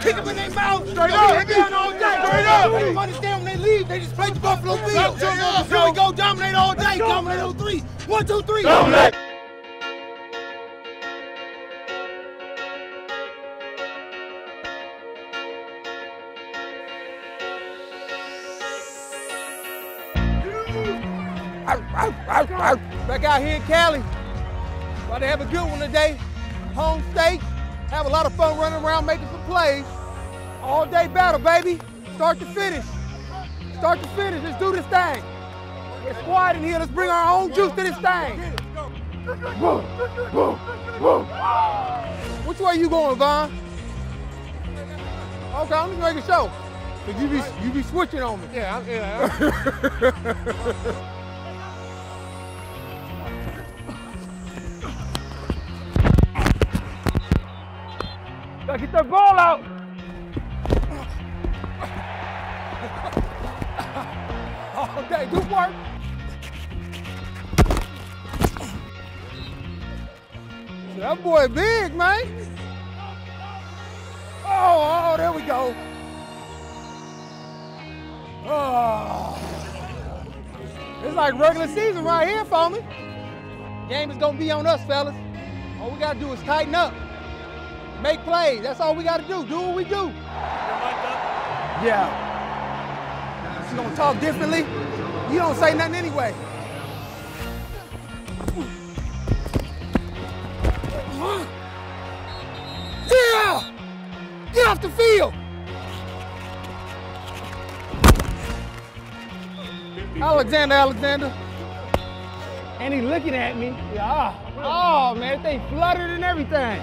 kick them in their mouth. Straight up. Down all day. Straight up. They don't understand when they leave. They just play the Buffalo Bills. Here we go, dominate all day. Dominate on three. One, two, three. Dominate. Back out here in Cali. About to have a good one today. Home state. Have a lot of fun running around making some plays. All day battle, baby. Start to finish. Start to finish. Let's do this thing. It's quiet in here. Let's bring our own juice to this thing. Which way you going, Vaughn? Okay, I'm just making sure. Cause you be you be switching on me. Yeah, I'm, yeah. Get that ball out. okay, good work. That boy big, man. Oh, oh, there we go. Oh. It's like regular season right here for me. Game is gonna be on us, fellas. All we gotta do is tighten up. Make plays. That's all we got to do. Do what we do. Yeah. You gonna talk differently? You don't say nothing anyway. Yeah! Get off the field! Alexander, Alexander. And he looking at me. Yeah. Oh, man, they fluttered and everything.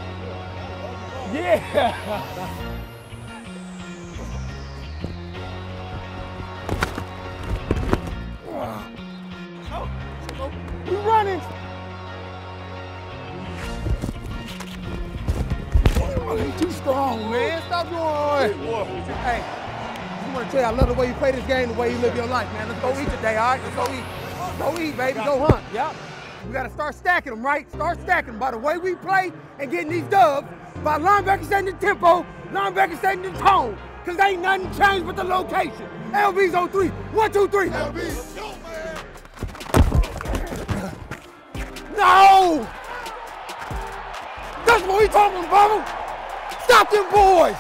Yeah. We running. They too strong, man. Stop that. Hey, I want to tell you, I love the way you play this game, the way you live your life, man. Let's go eat today, all right? Let's go eat. Go eat, baby. Go hunt. Yep. We got to start stacking them, right? Start stacking them by the way we play and getting these dubs, by linebackers setting the tempo, linebackers setting the tone, because ain't nothing changed but the location. LB's on three. One, two, three. LB. No! That's what we talking about. Stop them boys.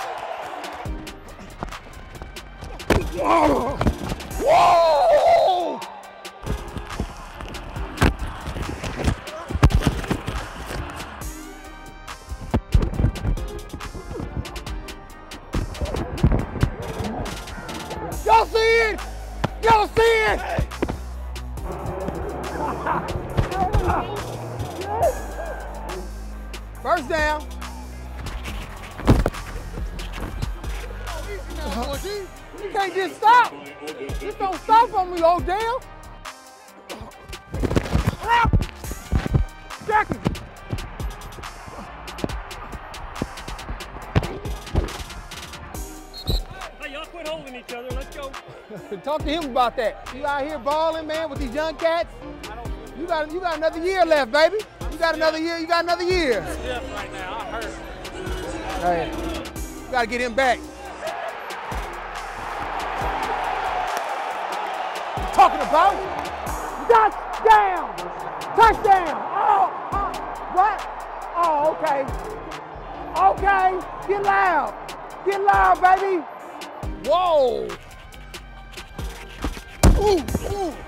Whoa! Whoa! Y'all see it? Y'all see it? First down. You can't just stop. Just don't stop on me, Odell. Let's go. Talk to him about that. You out here balling, man, with these young cats. You got you got another year left, baby. You got another year. You got another year. Stiff right now. I hurt. Hey, you gotta get him back. Talking about touchdown, touchdown. Oh, oh, what? Oh, okay, okay. Get loud, get loud, baby. Whoa. Ooh, ooh.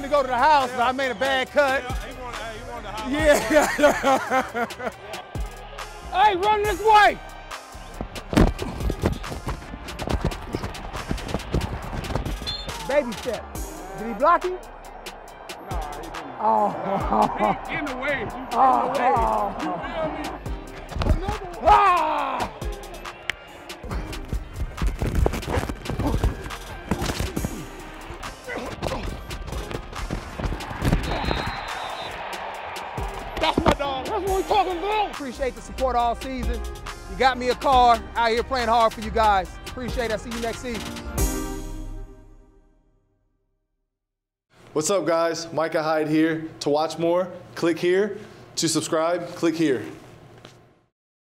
I to go to the house, but I made a bad cut. Yeah. hey, run this way. Baby step. Did he block you? Oh. In the way. You Oh. in the way. You feel me? That's my dog. That's what we talking about. Appreciate the support all season. You got me a car out here playing hard for you guys. Appreciate it. I'll see you next season. What's up, guys? Micah Hyde here. To watch more, click here. To subscribe, click here.